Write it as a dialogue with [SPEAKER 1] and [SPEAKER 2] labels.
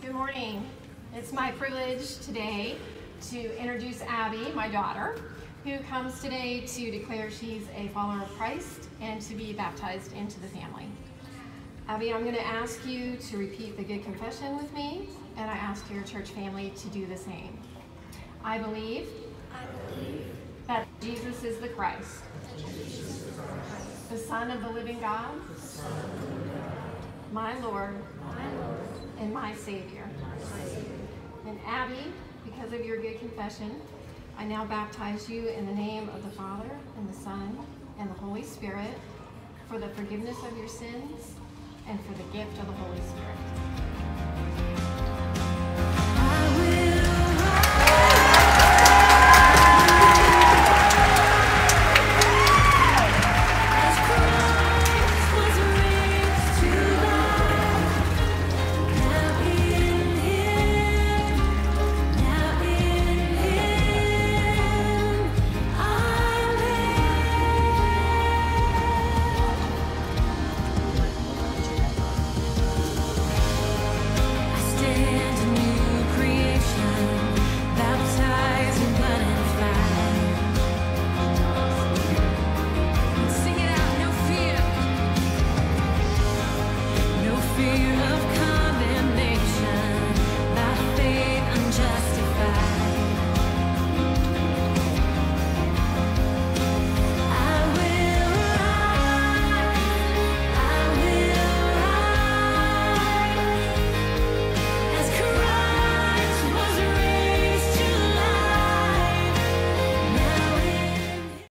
[SPEAKER 1] Good morning. It's my privilege today to introduce Abby, my daughter, who comes today to declare she's a follower of Christ and to be baptized into the family. Abby, I'm going to ask you to repeat the good confession with me, and I ask your church family to do the same. I believe.
[SPEAKER 2] I believe
[SPEAKER 1] that Jesus is the Christ, the Son of the living God, my Lord, and my Savior. And Abby, because of your good confession, I now baptize you in the name of the Father, and the Son, and the Holy Spirit for the forgiveness of your sins and for the gift of the Holy Spirit.
[SPEAKER 2] Fear of